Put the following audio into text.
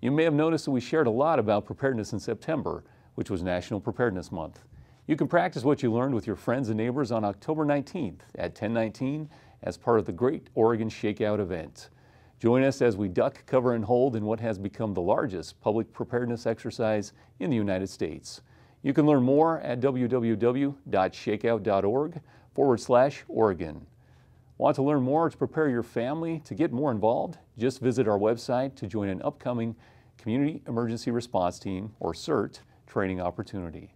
You may have noticed that we shared a lot about preparedness in September, which was National Preparedness Month. You can practice what you learned with your friends and neighbors on October 19th at 1019 as part of the Great Oregon Shakeout event. Join us as we duck, cover, and hold in what has become the largest public preparedness exercise in the United States. You can learn more at www.shakeout.org forward slash Oregon. Want to learn more to prepare your family to get more involved? Just visit our website to join an upcoming Community Emergency Response Team, or CERT, training opportunity.